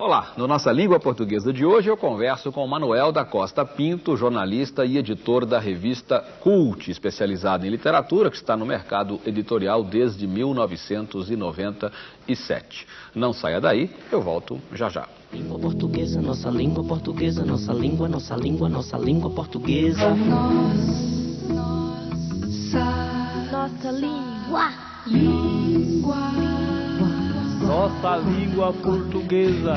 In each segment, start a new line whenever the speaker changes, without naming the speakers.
Olá, no Nossa Língua Portuguesa de hoje eu converso com Manuel da Costa Pinto, jornalista e editor da revista Cult, especializada em literatura, que está no mercado editorial desde 1997. Não saia daí, eu volto já já.
Língua portuguesa, nossa língua portuguesa, nossa língua, nossa língua, nossa língua portuguesa. Nossa,
Nossa língua
portuguesa.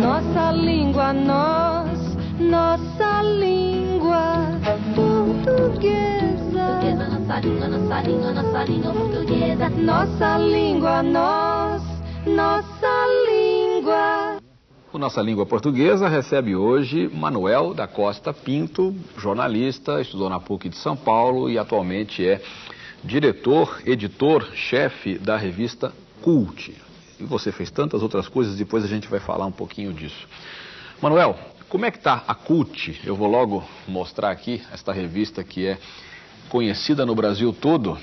Nossa língua, nós, nossa língua portuguesa.
Nossa língua, nossa língua, nossa língua portuguesa.
Nossa língua, nós, nossa língua.
O Nossa Língua Portuguesa recebe hoje Manuel da Costa Pinto, jornalista, estudou na PUC de São Paulo e atualmente é diretor, editor, chefe da revista Cult. E você fez tantas outras coisas, depois a gente vai falar um pouquinho disso. Manuel, como é que está a Cult? Eu vou logo mostrar aqui esta revista que é conhecida no Brasil todo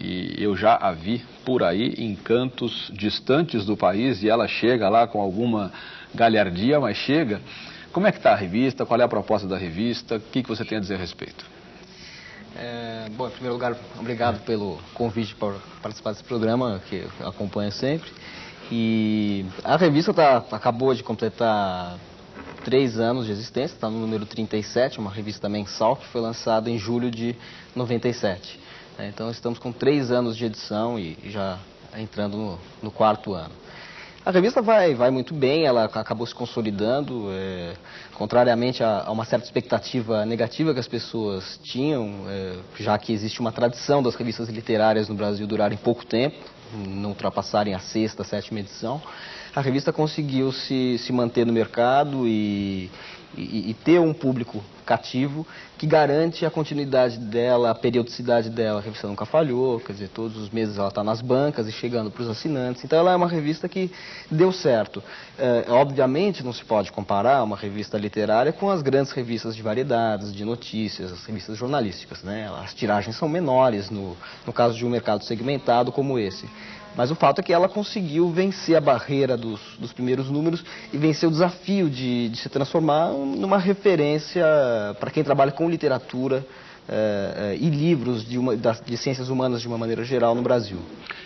e eu já a vi por aí em cantos distantes do país e ela chega lá com alguma galhardia, mas chega. Como é que está a revista? Qual é a proposta da revista? O que, que você tem a dizer a respeito?
É, bom, em primeiro lugar, obrigado pelo convite para participar desse programa, que eu acompanho sempre. E a revista tá, acabou de completar três anos de existência, está no número 37, uma revista mensal que foi lançada em julho de 97. É, então estamos com três anos de edição e já entrando no, no quarto ano. A revista vai, vai muito bem, ela acabou se consolidando, é, contrariamente a, a, uma certa expectativa negativa que as pessoas tinham, é, já que existe uma tradição das revistas literárias no Brasil durarem pouco tempo, não ultrapassarem a sexta, sétima edição. A revista conseguiu se, se manter no mercado e, e, e, ter um público cativo que garante a continuidade dela, a periodicidade dela. A revista nunca falhou, quer dizer, todos os meses ela está nas bancas e chegando para os assinantes. Então ela é uma revista que deu certo. É, obviamente não se pode comparar uma revista literária com as grandes revistas de variedades, de notícias, as revistas jornalísticas. Né? As tiragens são menores no, no caso de um mercado segmentado como esse. Mas o fato é que ela conseguiu vencer a barreira dos, dos primeiros números e vencer o desafio de, de se transformar numa referência para quem trabalha com literatura é, é, e livros de, uma, de ciências humanas de uma maneira geral no Brasil.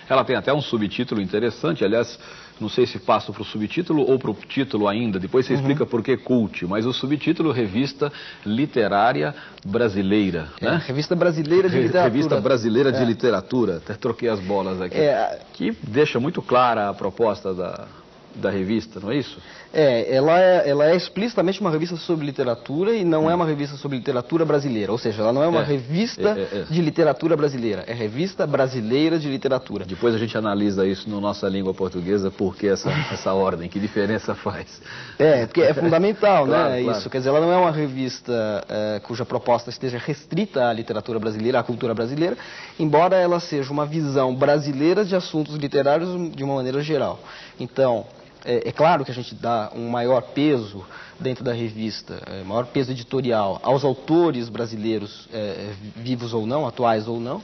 Ela tem até um subtítulo interessante, aliás, não sei se passo para o subtítulo ou para o título ainda, depois você uhum. explica por que cult, mas o subtítulo Revista Literária Brasileira.
É, né? Revista Brasileira de Literatura.
Revista Brasileira de é. Literatura, até troquei as bolas aqui. É, que deixa muito clara a proposta da, da revista, não é isso?
É, ela é, ela é explicitamente uma revista sobre literatura e não hum. é uma revista sobre literatura brasileira. Ou seja, ela não é uma é, revista é, é, é, de literatura brasileira, é revista brasileira de literatura.
Depois a gente analisa isso na nossa língua portuguesa, por que essa, essa ordem, que diferença faz.
É, porque é fundamental, claro, né? Claro. Isso, quer dizer, ela não é uma revista é, cuja proposta esteja restrita à literatura brasileira, à cultura brasileira, embora ela seja uma visão brasileira de assuntos literários de uma maneira geral. Então, é, é, claro que a gente dá um maior peso dentro da revista, é, maior peso editorial aos autores brasileiros, é, vivos ou não, atuais ou não,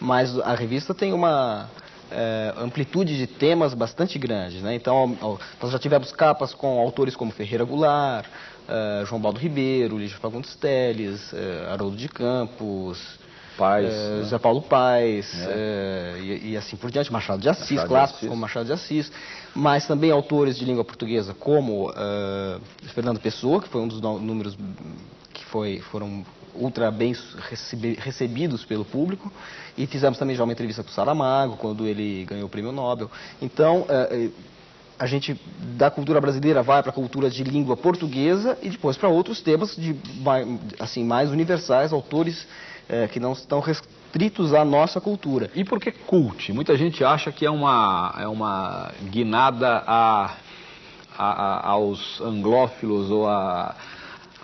mas a revista tem uma é, amplitude de temas bastante grande. Né? Então, nós já tivemos capas com autores como Ferreira Goulart, é, João Baldo Ribeiro, Lígia Fagundes Teles, é, Haroldo de Campos,
Paz,
é, né? José Paulo Paes, é. é. e, e, assim por diante, Machado de Assis, Machado clássicos de Assis. como Machado de Assis, mas também autores de língua portuguesa como uh, Fernando Pessoa, que foi um dos números que foi, foram ultra bem recebidos pelo público, e fizemos também já uma entrevista com o Saramago, quando ele ganhou o prêmio Nobel. Então, a gente da cultura brasileira vai para a cultura de língua portuguesa e depois para outros temas de assim mais universais, autores é, que não estão restritos à nossa cultura.
E por que cult? Muita gente acha que é uma, é uma guinada a, a, a aos anglófilos ou a,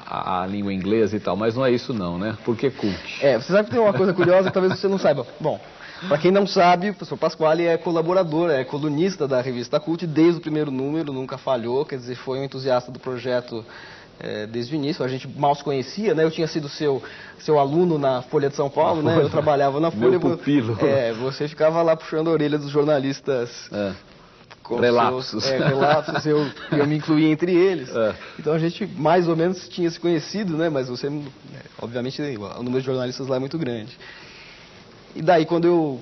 a, a, língua inglesa e tal, mas não é isso não, né? Por que cult?
É, você sabe que tem uma coisa curiosa que talvez você não saiba. Bom, para quem não sabe, o professor Pasquale é colaborador, é colunista da revista Cult desde o primeiro número, nunca falhou, quer dizer, foi um entusiasta do projeto é, desde o início. A gente mal se conhecia, né? Eu tinha sido seu, seu aluno na Folha de São Paulo, né? Eu trabalhava na Folha.
Meu pupilo.
É, você ficava lá puxando a orelha dos jornalistas.
É. Relapsos.
seus- é, relapsos, eu, eu me incluí entre eles.
É.
Então a gente mais ou menos tinha se conhecido, né? Mas você, é, obviamente, o número de jornalistas lá é muito grande. E daí, quando eu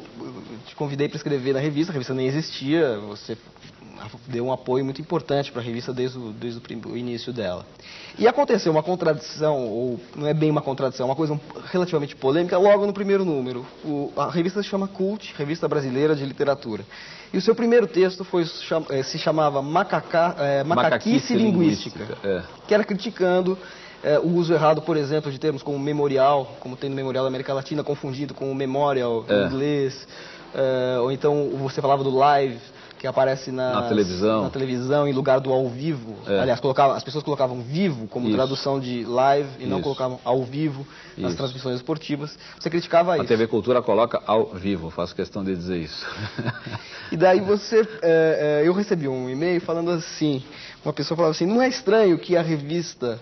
te convidei para escrever na revista, a revista nem existia, você deu um apoio muito importante para a revista desde, o, desde o início dela. E aconteceu uma contradição, ou não é bem uma contradição, uma coisa relativamente polêmica, logo no primeiro número. O- a revista se chama Cult, Revista Brasileira de Literatura. E o seu primeiro texto foi, eh, se chamava Macaca, eh, Macaquice Linguística
É.
que era criticando eh, o uso errado, por exemplo, de termos como memorial, como tem no Memorial da América Latina, confundido com o memorial
É.
em inglês, eh, ou então você falava do live, que aparece nas-
Na televisão.
na televisão em lugar do ao vivo.
É.
Aliás, colocava, as pessoas colocavam vivo como
Isso.
tradução de live e não
Isso.
colocavam ao vivo nas
Isso.
transmissões esportivas. Você criticava
A
isso.
TV Cultura coloca ao vivo, faço questão de dizer isso.
E daí você, é, é, eu recebi um e-mail falando assim, uma pessoa falava assim, não é estranho que a revista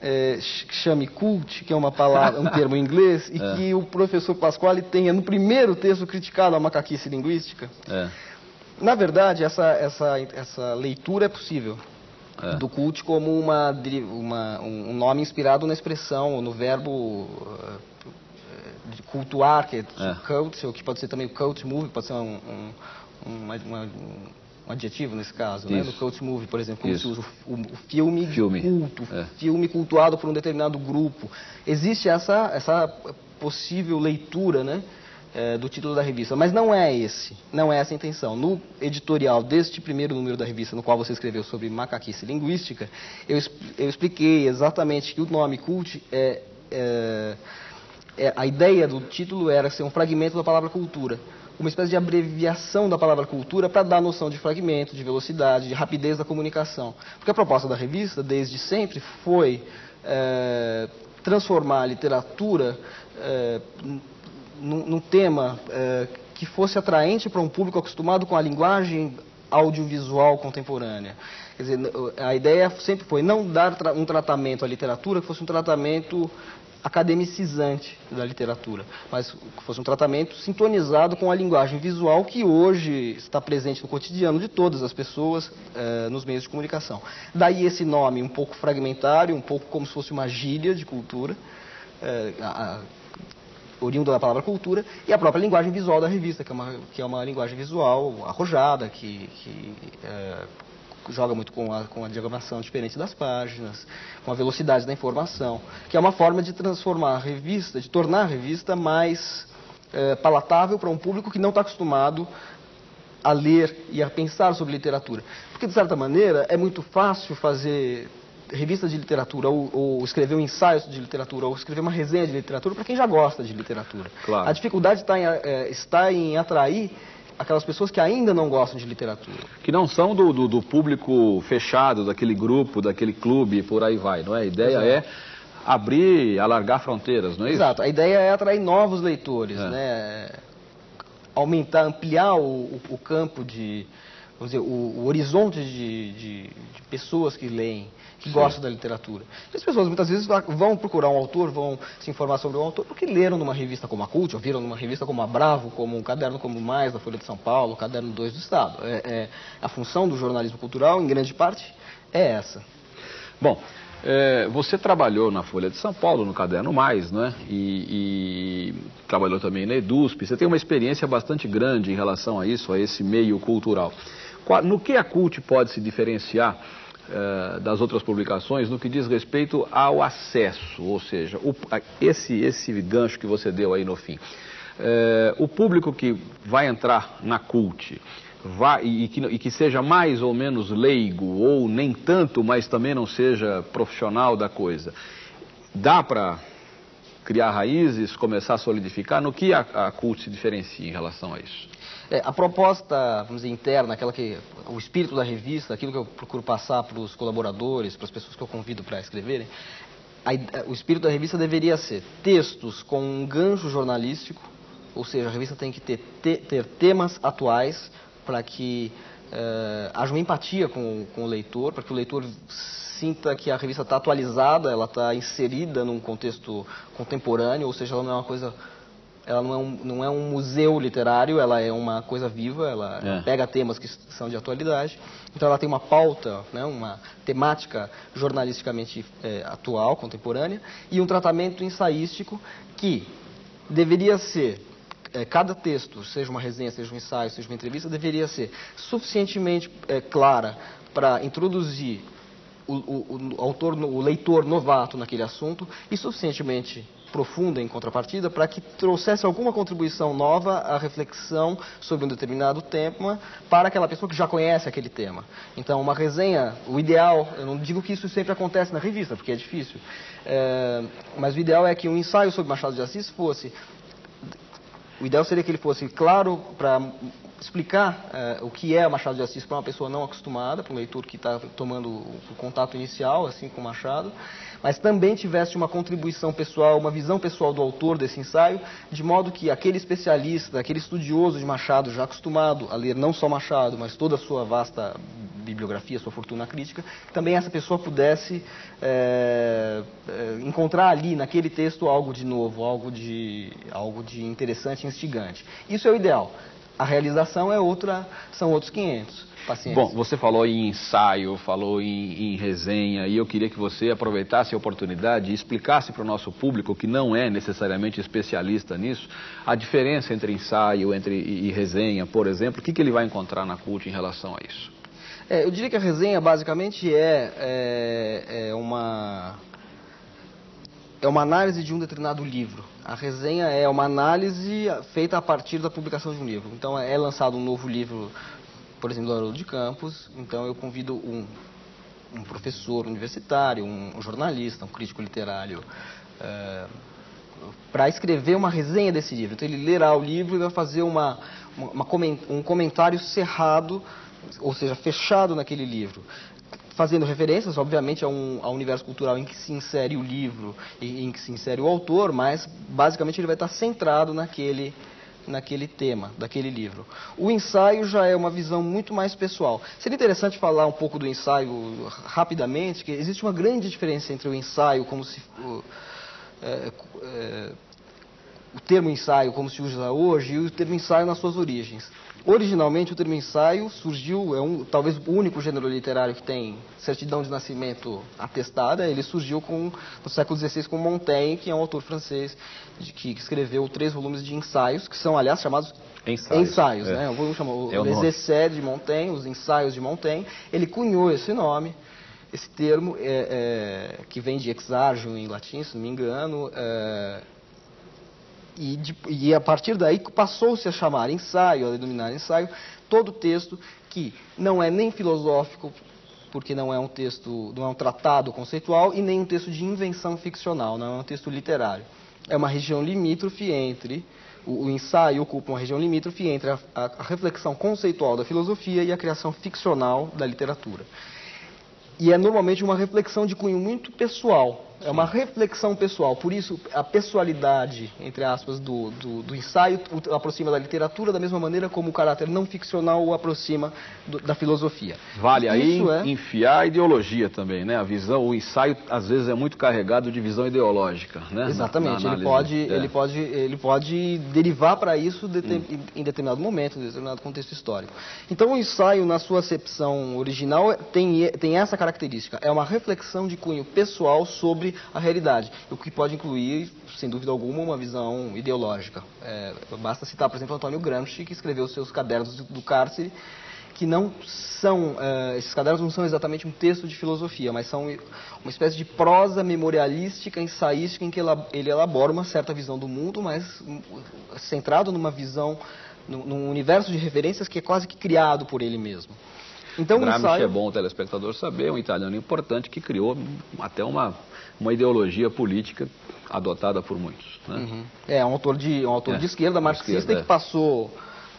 é, ch- chame cult, que é uma palavra, um termo em inglês, e
É.
que o professor Pasquale tenha no primeiro texto criticado a macaquice linguística?
É.
Na verdade, essa, essa, essa leitura é possível.
É.
Do cult como uma, uma- um nome inspirado na expressão, no verbo eh, de cultuar, que é
É.
cult, ou que pode ser também o cult movie, pode ser um, um, uma- uma- um adjetivo nesse caso, né?
Isso.
No cult movie, por exemplo, como
Isso.
se usa o, o filme,
Filme,
culto,
é.
filme cultuado por um determinado grupo. Existe essa, essa possível leitura, né? Eh, do título da revista, mas não é esse, não é essa a intenção. No editorial deste primeiro número da revista, no qual você escreveu sobre macaquice linguística, eu, eu expliquei exatamente que o nome cult é, é- é- a ideia do título era ser um fragmento da palavra cultura, uma espécie de abreviação da palavra cultura para dar noção de fragmento, de velocidade, de rapidez da comunicação. Porque a proposta da revista, desde sempre, foi eh, transformar a literatura n- num, num tema eh, que fosse atraente para um público acostumado com a linguagem audiovisual contemporânea. Quer dizer, a ideia sempre foi não dar tra- um tratamento à literatura que fosse um tratamento academicizante da literatura, mas que fosse um tratamento sintonizado com a linguagem visual que hoje está presente no cotidiano de todas as pessoas eh, nos meios de comunicação. Daí esse nome um pouco fragmentário, um pouco como se fosse uma gíria de cultura, eh, a- a- oriundo da palavra cultura, e a própria linguagem visual da revista, que é uma, que é uma linguagem visual arrojada, que, que eh, joga muito com a, com a diagramação diferente das páginas, com a velocidade da informação, que é uma forma de transformar a revista, de tornar a revista mais eh, palatável para um público que não está acostumado a ler e a pensar sobre literatura. Porque, de certa maneira, é muito fácil fazer revista de literatura, ou, ou escrever um ensaio de literatura, ou escrever uma resenha de literatura para quem já gosta de literatura.
Claro.
A dificuldade está em, eh, está em atrair aquelas pessoas que ainda não gostam de literatura.
Que não são do, do, do público fechado, daquele grupo, daquele clube, por aí vai, não é? A ideia
Exato.
é abrir, alargar fronteiras, não é isso?
Exato. A ideia é atrair novos leitores,
É.
né? Aumentar, ampliar o, o- o campo de, vamos dizer, o, o horizonte de, de- de pessoas que leem, que
Sim.
gostam da literatura. As pessoas muitas vezes vão procurar um autor, vão se informar sobre o autor, porque leram numa revista como a Cult, ou viram numa revista como a Bravo, como um caderno como Mais, da Folha de São Paulo, o caderno 2 do Estado. É, é- a função do jornalismo cultural, em grande parte, é essa.
Bom, é, você trabalhou na Folha de São Paulo, no Caderno Mais, não é? E, e trabalhou também na EDUSP. Você tem uma experiência bastante grande em relação a isso, a esse meio cultural. No que a CULT pode se diferenciar eh, das outras publicações no que diz respeito ao acesso, ou seja, o- esse, esse gancho que você deu aí no fim. Eh, o público que vai entrar na CULT vai, e, que, e que seja mais ou menos leigo, ou nem tanto, mas também não seja profissional da coisa, dá para criar raízes, começar a solidificar? No que a, a CULT se diferencia em relação a isso?
É, a proposta, vamos dizer, interna, aquela que o espírito da revista, aquilo que eu procuro passar para os colaboradores, para as pessoas que eu convido para escreverem, a o espírito da revista deveria ser textos com um gancho jornalístico, ou seja, a revista tem que ter, te- ter temas atuais para que eh, haja uma empatia com, com o leitor, para que o leitor sinta que a revista está atualizada, ela está inserida num contexto contemporâneo, ou seja, ela não é uma coisa ela não é, um, não é um museu literário, ela é uma coisa viva, ela
É.
pega temas que são de atualidade. Então ela tem uma pauta, né, uma temática jornalisticamente eh, atual, contemporânea, e um tratamento ensaístico que deveria ser, eh, cada texto, seja uma resenha, seja um ensaio, seja uma entrevista, deveria ser suficientemente eh, clara para introduzir o, o- o autor, o leitor novato naquele assunto e suficientemente profunda em contrapartida para que trouxesse alguma contribuição nova à reflexão sobre um determinado tema para aquela pessoa que já conhece aquele tema. Então, uma resenha, o ideal, eu não digo que isso sempre acontece na revista, porque é difícil, é, mas o ideal é que um ensaio sobre Machado de Assis fosse o ideal seria que ele fosse claro para explicar eh, o que é Machado de Assis para uma pessoa não acostumada, para um leitor que está tomando o, o contato inicial assim com Machado, mas também tivesse uma contribuição pessoal, uma visão pessoal do autor desse ensaio, de modo que aquele especialista, aquele estudioso de Machado, já acostumado a ler não só Machado, mas toda a sua vasta bibliografia, sua fortuna crítica, também essa pessoa pudesse eh, eh, encontrar ali naquele texto algo de novo, algo de, algo de interessante, instigante. Isso é o ideal. A realização é outra, são outros 500. Paciência.
Bom, você falou em ensaio, falou em, em resenha, e eu queria que você aproveitasse a oportunidade e explicasse para o nosso público, que não é necessariamente especialista nisso, a diferença entre ensaio entre, e, e resenha, por exemplo. O que, que ele vai encontrar na CULT em relação a isso?
É, eu diria que a resenha basicamente é, é, é uma é uma análise de um determinado livro. A resenha é uma análise feita a partir da publicação de um livro. Então é lançado um novo livro, por exemplo, do Haroldo de Campos. Então eu convido um, um professor universitário, um, jornalista, um crítico literário, para escrever uma resenha desse livro. Então ele lerá o livro e vai fazer uma, uma- uma um comentário cerrado, ou seja, fechado naquele livro. Fazendo referências, obviamente, a um, ao universo cultural em que se insere o livro e em que se insere o autor, mas basicamente ele vai estar centrado naquele, naquele tema, daquele livro. O ensaio já é uma visão muito mais pessoal. Seria interessante falar um pouco do ensaio rapidamente, que existe uma grande diferença entre o ensaio como se o- é, é, o termo ensaio como se usa hoje e o termo ensaio nas suas origens. Originalmente o termo ensaio surgiu, é um, talvez o único gênero literário que tem certidão de nascimento atestada, ele surgiu com, no século XVI com Montaigne, que é um autor francês de- que escreveu três volumes de ensaios, que são aliás chamados
Ensaios,
ensaios
é.
né? Eu vou chamar o
É
Les. Essais de Montaigne, os ensaios de Montaigne. Ele cunhou esse nome, esse termo, é, é, que vem de exargio em latim, se não me engano, é, e, de- e a partir daí passou-se a chamar ensaio, a denominar ensaio, todo texto que não é nem filosófico, porque não é um texto, não é um tratado conceitual, e nem um texto de invenção ficcional, não é um texto literário. É uma região limítrofe entre, o, o ensaio ocupa uma região limítrofe entre a, a- a reflexão conceitual da filosofia e a criação ficcional da literatura. E é normalmente uma reflexão de cunho muito pessoal. É uma reflexão pessoal. Por isso, a pessoalidade, entre aspas, do, do, do ensaio o aproxima da literatura da mesma maneira como o caráter não ficcional o aproxima do- da filosofia.
Vale aí
é-
enfiar a ideologia também, né? A visão, o ensaio às vezes é muito carregado de visão ideológica, né?
Exatamente,
Na- na
ele, pode,
É.
ele, pode, ele pode derivar para isso deter-
Hum.
em determinado momento, em determinado contexto histórico. Então, o ensaio, na sua acepção original, tem, tem essa característica: é uma reflexão de cunho pessoal sobre a realidade, o que pode incluir, sem dúvida alguma, uma visão ideológica. É, basta citar, por exemplo, Antônio Gramsci, que escreveu seus cadernos do, cárcere que não são, eh, esses cadernos não são exatamente um texto de filosofia, mas são uma espécie de prosa memorialística, ensaística, em que ele elabora uma certa visão do mundo, mas hum, centrado numa visão, num universo de referências que é quase que criado por ele mesmo. Então, o
Gramsci
ensaio...
é bom o telespectador saber, um italiano importante que criou até uma, uma ideologia política adotada por muitos. Né?
Uhum. É, um autor de, um autor
É,
de esquerda, marxista,
esquerda, é.
que passou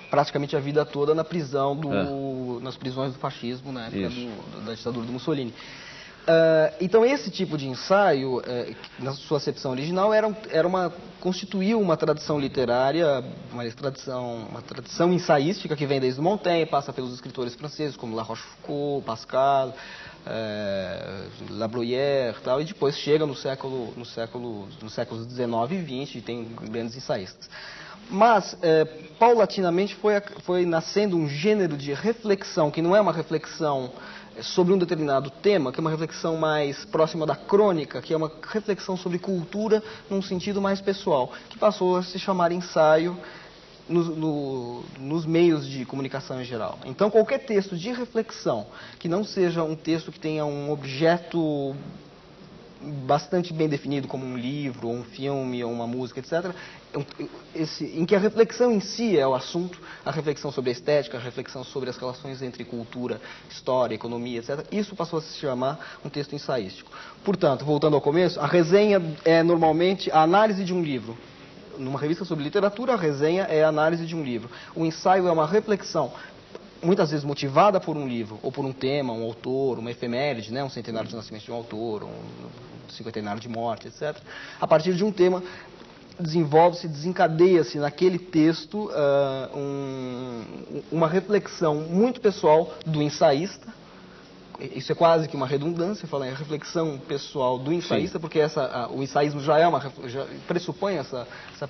praticamente a vida toda na prisão do,
É.
nas prisões do fascismo, na época do- da ditadura do Mussolini. Uh, então esse tipo de ensaio, uh, na sua acepção original, era, era uma constituiu uma tradição literária, uma tradição, uma tradição ensaística que vem desde Montaigne, passa pelos escritores franceses como La Rochefoucauld, Pascal, uh, La Bruyère, tal, e depois chega no século, no século, nos séculos 19 e 20 e tem grandes ensaístas. Mas, eh, paulatinamente, foi, foi nascendo um gênero de reflexão, que não é uma reflexão sobre um determinado tema, que é uma reflexão mais próxima da crônica, que é uma reflexão sobre cultura num sentido mais pessoal, que passou a se chamar ensaio no, no, nos meios de comunicação em geral. Então, qualquer texto de reflexão que não seja um texto que tenha um objeto bastante bem definido como um livro, ou um filme, ou uma música, etc., esse, em que a reflexão em si é o assunto, a reflexão sobre a estética, a reflexão sobre as relações entre cultura, história, economia, etc., isso passou a se chamar um texto ensaístico. Portanto, voltando ao começo, a resenha é normalmente a análise de um livro. Numa revista sobre literatura, a resenha é a análise de um livro. O ensaio é uma reflexão muitas vezes motivada por um livro, ou por um tema, um autor, uma efeméride, né, um centenário de nascimento de um autor, um cinquentenário de morte, etc. A partir de um tema, desenvolve-se, desencadeia-se naquele texto uh, um, uma reflexão muito pessoal do ensaísta. Isso é quase que uma redundância, falar em reflexão pessoal do ensaísta, Sim. porque essa, uh, o ensaísmo já é uma já pressupõe essa, essa,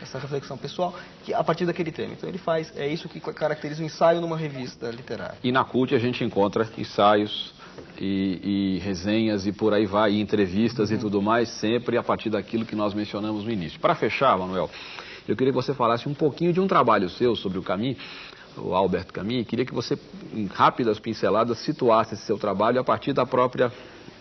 essa, reflexão pessoal que a partir daquele tema. Então ele faz, é isso que caracteriza o ensaio numa revista literária.
E na CUT a gente encontra ensaios e, e, resenhas e por aí vai, e entrevistas uhum. e tudo mais, sempre a partir daquilo que nós mencionamos no início. Para fechar, Manuel, eu queria que você falasse um pouquinho de um trabalho seu sobre o caminho, o Albert Camus, queria que você, em rápidas pinceladas, situasse esse seu trabalho a partir da própria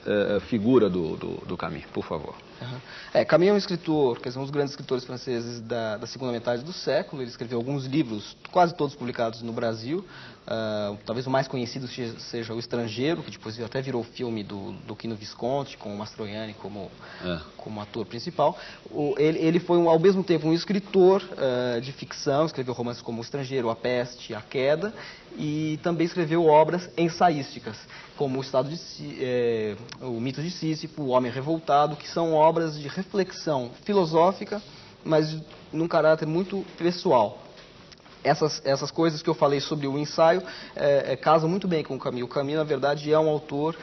eh, figura do, do, do Camus, por favor.
Uhum. É, Camus é um escritor, quer dizer, um dos grandes escritores franceses da, da, segunda metade do século. Ele escreveu alguns livros, quase todos publicados no Brasil. Uh, talvez o mais conhecido seja O Estrangeiro, que depois até virou filme do, do Quino Visconti, com o Mastroianni como, é. como ator principal. O, ele, ele, foi, um, ao mesmo tempo, um escritor uh, de ficção, escreveu romances como O Estrangeiro, A Peste, A Queda, e também escreveu obras ensaísticas, como O, Estado de, é, o Mito de Sísifo, O Homem Revoltado, que são obras de reflexão filosófica, mas num caráter muito pessoal. Essas, essas coisas que eu falei sobre o ensaio é, é, casam muito bem com o Camus. O Camus, na verdade, é um autor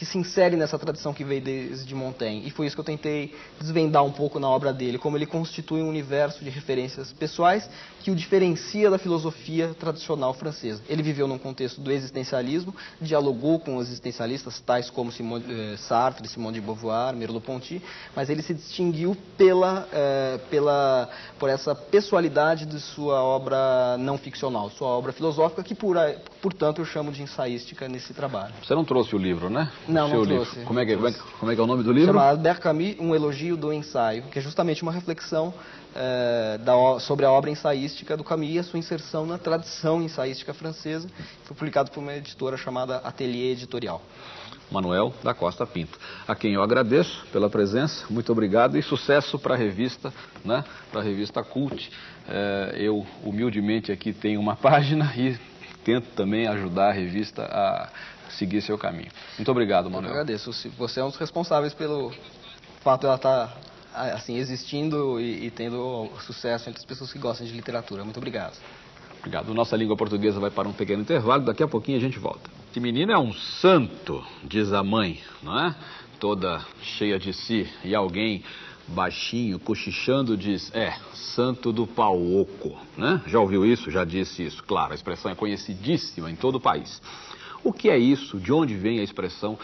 que se insere nessa tradição que veio desde Montaigne. E foi isso que eu tentei desvendar um pouco na obra dele, como ele constitui um universo de referências pessoais que o diferencia da filosofia tradicional francesa. Ele viveu num contexto do existencialismo, dialogou com existencialistas tais como Simone, eh, Sartre, Simone de Beauvoir, Merleau-Ponty, mas ele se distinguiu pela, eh, pela, por essa pessoalidade de sua obra não ficcional, sua obra filosófica, que por, portanto eu chamo de ensaística nesse trabalho.
Você não trouxe o livro, né?
Não, não trouxe.
Livro. Como é, que, como, é, como é que é o nome do livro?
Chama Albert Camus, Um Elogio do Ensaio, que é justamente uma reflexão é, da, sobre a obra ensaística do Camus e a sua inserção na tradição ensaística francesa. Foi publicado por uma editora chamada Atelier Editorial.
Manuel da Costa Pinto, a quem eu agradeço pela presença, muito obrigado e sucesso para a revista, né, para a revista Cult. É, eu humildemente aqui tenho uma página e tento também ajudar a revista a seguir seu caminho. Muito obrigado, Manuel.
Eu agradeço. Você é um dos responsáveis pelo fato de ela estar tá, assim existindo e, e tendo sucesso entre as pessoas que gostam de literatura. Muito obrigado.
Obrigado. Nossa língua portuguesa vai para um pequeno intervalo. Daqui a pouquinho a gente volta. Esse menino é um santo, diz a mãe, não é? Toda cheia de si. E alguém baixinho, cochichando, diz: É, santo do pau oco, né? Já ouviu isso? Já disse isso. Claro, a expressão é conhecidíssima em todo o país. O que é isso? De onde vem a expressão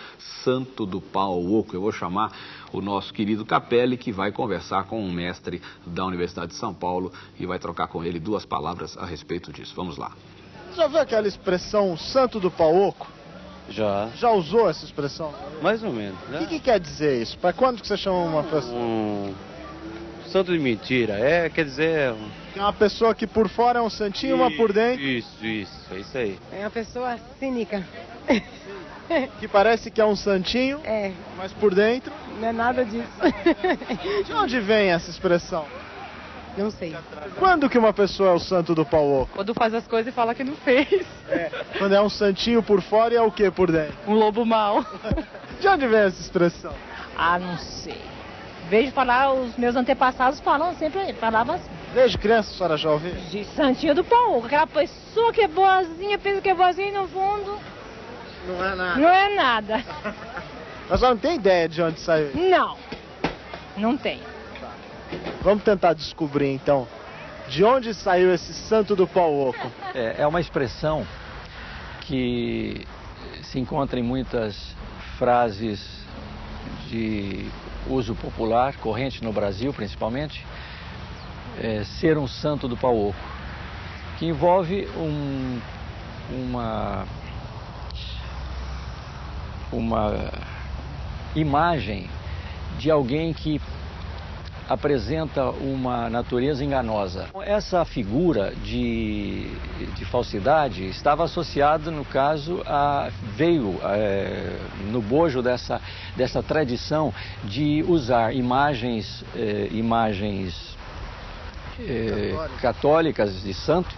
santo do pau oco? Eu vou chamar o nosso querido Capelli, que vai conversar com um mestre da Universidade de São Paulo e vai trocar com ele duas palavras a respeito disso. Vamos lá.
Já viu aquela expressão santo do pau oco?
Já.
Já usou essa expressão?
Mais ou menos.
Né? O que, que, quer dizer isso? Para quando que você chama uma pessoa? Um...
Santo de mentira. É, quer dizer...
É uma pessoa que por fora é um santinho, uma por dentro...
Isso, isso. É isso aí.
É uma pessoa cínica.
Que parece que é um santinho,
é.
mas por dentro...
Não é nada disso.
De onde vem essa expressão?
Não sei.
Quando que uma pessoa é o santo do pau oco?
Quando faz as coisas e fala que não fez.
É, quando é um santinho por fora e é o que por dentro?
Um lobo mau.
De onde vem essa expressão?
Ah, não sei. Vejo falar, os meus antepassados falam sempre, falavam assim.
Desde criança a senhora já ouviu?
De Santinho do Pau, aquela pessoa que é boazinha, pensa que é boazinha e no fundo
Não é nada.
não é nada.
A senhora não tem ideia de onde saiu?
Não, não tem.
Vamos tentar descobrir então. De onde saiu esse santo do pau oco?
É, é uma expressão que se encontra em muitas frases de uso popular, corrente no Brasil principalmente, é, ser um santo do pau oco, que envolve um, uma, uma imagem de alguém que apresenta uma natureza enganosa. Essa figura de, de falsidade estava associada, no caso, a veio é, no bojo dessa, dessa tradição de usar imagens, é, imagens é, católicas de santo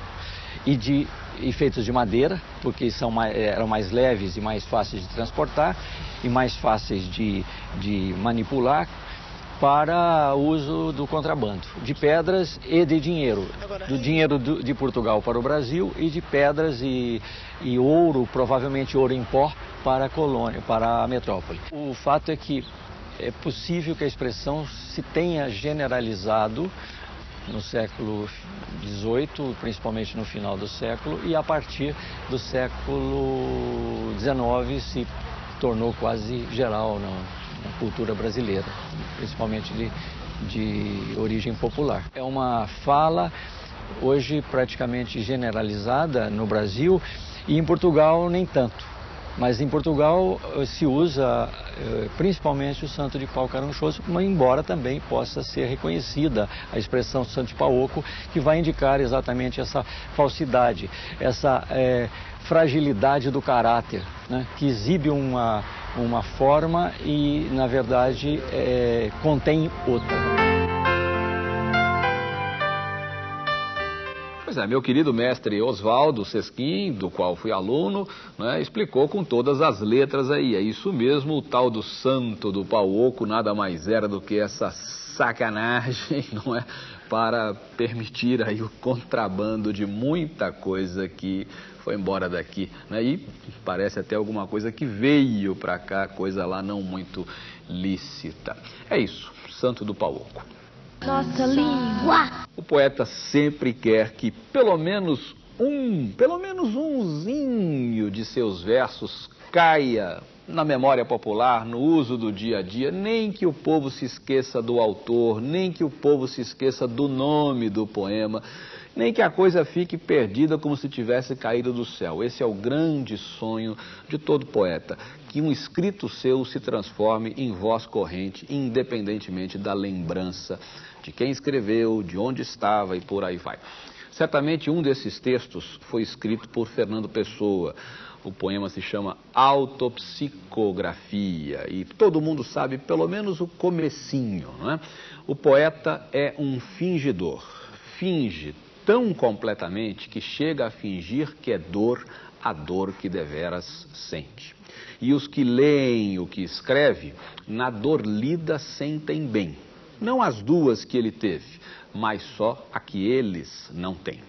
e de e feitos de madeira, porque são mais, eram mais leves e mais fáceis de transportar e mais fáceis de, de manipular para uso do contrabando, de pedras e de dinheiro. Do dinheiro do, de Portugal para o Brasil e de pedras e, e ouro, provavelmente ouro em pó, para a colônia, para a metrópole. O fato é que é possível que a expressão se tenha generalizado no século XVIII, principalmente no final do século, e a partir do século XIX se tornou quase geral na, na cultura brasileira, principalmente de, de origem popular. É uma fala hoje praticamente generalizada no Brasil e em Portugal nem tanto. Mas em Portugal eh, se usa eh, principalmente o santo de pau caranchoso, embora também possa ser reconhecida a expressão santo de pau oco, que vai indicar exatamente essa falsidade, essa é, fragilidade do caráter, né, que exibe uma, uma forma e, na verdade, é, contém outra.
Pois é, meu querido mestre Oswaldo Sesquim, do qual fui aluno, né, explicou com todas as letras aí. É isso mesmo, o tal do santo do pau oco nada mais era do que essa sacanagem, não é? Para permitir aí o contrabando de muita coisa que foi embora daqui, né? E parece até alguma coisa que veio para cá, coisa lá não muito lícita. É isso, santo do pau oco.
Nossa língua.
O poeta sempre quer que pelo menos um, pelo menos umzinho de seus versos caia na memória popular, no uso do dia a dia, nem que o povo se esqueça do autor, nem que o povo se esqueça do nome do poema, nem que a coisa fique perdida como se tivesse caído do céu. Esse é o grande sonho de todo poeta, que um escrito seu se transforme em voz corrente, independentemente da lembrança de quem escreveu, de onde estava e por aí vai. Certamente um desses textos foi escrito por Fernando Pessoa. O poema se chama Autopsicografia e todo mundo sabe pelo menos o comecinho, não é? O poeta é um fingidor, finge tão completamente que chega a fingir que é dor a dor que deveras sente. E os que leem o que escreve, na dor lida sentem bem. Não as duas que ele teve, mas só a que eles não têm.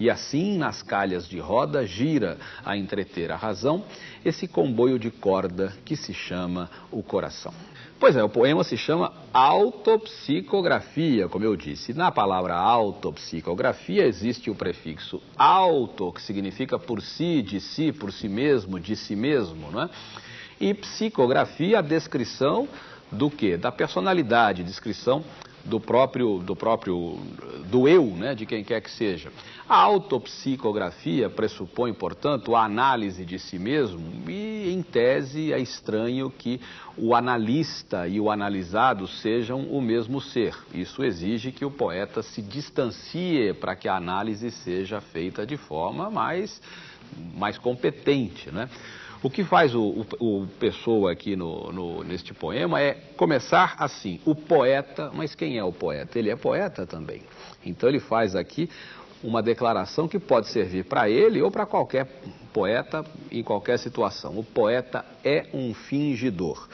E assim, nas calhas de roda, gira a entreter a razão esse comboio de corda que se chama o coração. Pois é, o poema se chama autopsicografia, como eu disse. Na palavra autopsicografia existe o prefixo auto, que significa por si, de si, por si mesmo, de si mesmo, não é? E psicografia, a descrição do que? Da personalidade, descrição do próprio, do próprio, do eu, né, de quem quer que seja. A autopsicografia pressupõe, portanto, a análise de si mesmo e, em tese, é estranho que o analista e o analisado sejam o mesmo ser. Isso exige que o poeta se distancie para que a análise seja feita de forma mais, mais competente, né? O que faz o, o, o Pessoa aqui no, no, neste poema é começar assim, o poeta, mas quem é o poeta? Ele é poeta também. Então ele faz aqui uma declaração que pode servir para ele ou para qualquer poeta em qualquer situação. O poeta é um fingidor.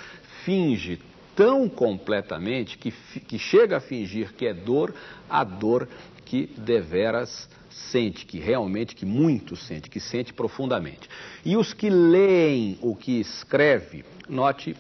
Finge tão completamente que, que chega a fingir que é dor a dor que deveras sente, que realmente, que muito sente, que sente profundamente. E os que leem o que escreve, note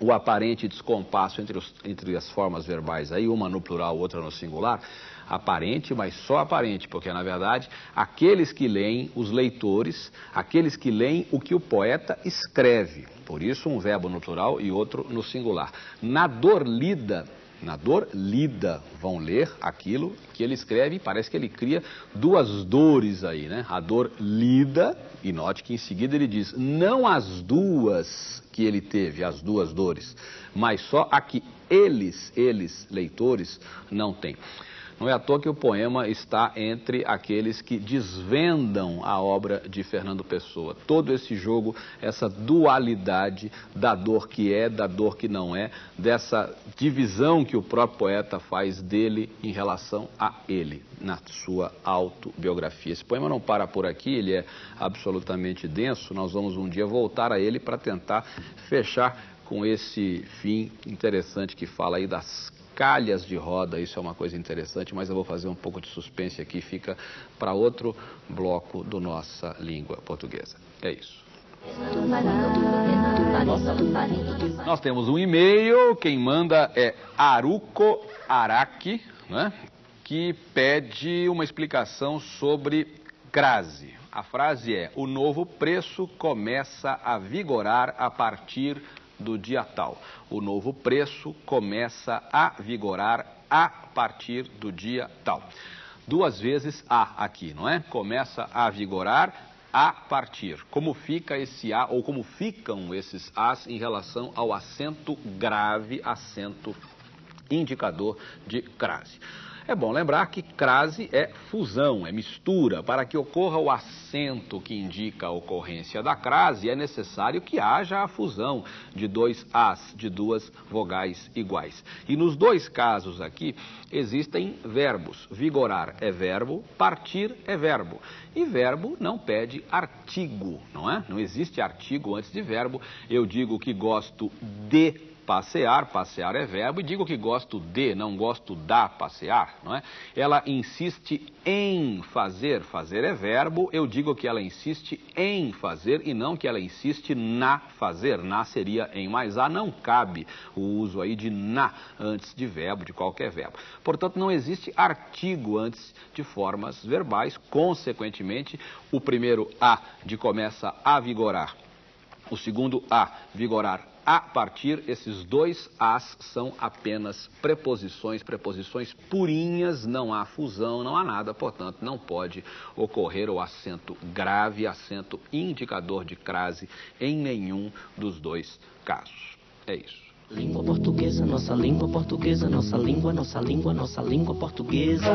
o aparente descompasso entre, os, entre as formas verbais aí, uma no plural, outra no singular, aparente, mas só aparente, porque na verdade aqueles que leem, os leitores, aqueles que leem o que o poeta escreve. Por isso um verbo no plural e outro no singular. Na dor lida, na dor lida, vão ler aquilo que ele escreve parece que ele cria duas dores aí, né? A dor lida, e note que em seguida ele diz, não as duas que ele teve, as duas dores, mas só a que eles, eles, leitores, não têm. Não é à toa que o poema está entre aqueles que desvendam a obra de Fernando Pessoa. Todo esse jogo, essa dualidade da dor que é, da dor que não é, dessa divisão que o próprio poeta faz dele em relação a ele, na sua autobiografia. Esse poema não para por aqui, ele é absolutamente denso. Nós vamos um dia voltar a ele para tentar fechar com esse fim interessante que fala aí das calhas de roda, isso é uma coisa interessante, mas eu vou fazer um pouco de suspense aqui, fica para outro bloco do nossa língua portuguesa. É isso. Nós temos um e-mail, quem manda é Aruko Araki, né, que pede uma explicação sobre crase. A frase é: o novo preço começa a vigorar a partir do dia tal. O novo preço começa a vigorar a partir do dia tal. Duas vezes a aqui, não é? Começa a vigorar a partir. Como fica esse a ou como ficam esses as em relação ao acento grave, acento indicador de crase. É bom lembrar que crase é fusão, é mistura. Para que ocorra o acento que indica a ocorrência da crase, é necessário que haja a fusão de dois as, de duas vogais iguais. E nos dois casos aqui, existem verbos. Vigorar é verbo, partir é verbo. E verbo não pede artigo, não é? Não existe artigo antes de verbo. Eu digo que gosto de passear, passear é verbo, e digo que gosto de, não gosto da passear, não é? Ela insiste em fazer, fazer é verbo, eu digo que ela insiste em fazer e não que ela insiste na fazer, na seria em, mas a não cabe o uso aí de na antes de verbo, de qualquer verbo. Portanto, não existe artigo antes de formas verbais, consequentemente, o primeiro a de começa a vigorar, o segundo a vigorar a partir, esses dois as são apenas preposições, preposições purinhas, não há fusão, não há nada, portanto, não pode ocorrer o acento grave, acento indicador de crase em nenhum dos dois casos. É isso.
Língua portuguesa, nossa língua portuguesa, nossa língua, nossa língua, nossa língua portuguesa.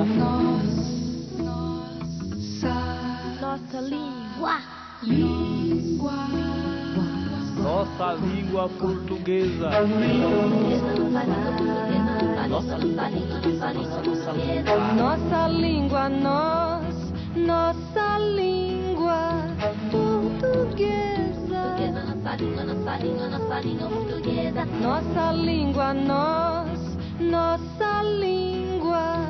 Nossa, nossa língua. Língua.
Nossa língua portuguesa.
Nossa língua,
Nossa língua, nós, nossa língua portuguesa.
nossa língua, nossa língua, nossa língua portuguesa.
Nossa língua, nós, nossa língua